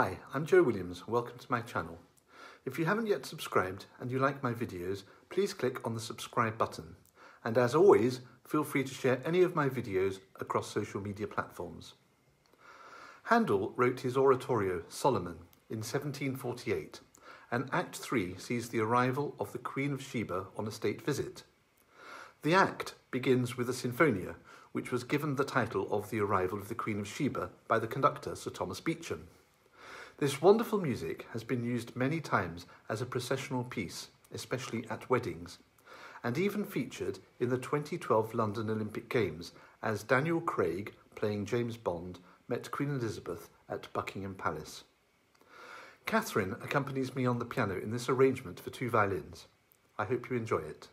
Hi, I'm Joe Williams. Welcome to my channel. If you haven't yet subscribed and you like my videos, please click on the subscribe button. And as always, feel free to share any of my videos across social media platforms. Handel wrote his oratorio, Solomon, in 1748, and Act 3 sees the arrival of the Queen of Sheba on a state visit. The act begins with a sinfonia, which was given the title of The Arrival of the Queen of Sheba by the conductor Sir Thomas Beecham. This wonderful music has been used many times as a processional piece, especially at weddings, and even featured in the 2012 London Olympic Games as Daniel Craig, playing James Bond, met Queen Elizabeth at Buckingham Palace. Catherine accompanies me on the piano in this arrangement for two violins. I hope you enjoy it.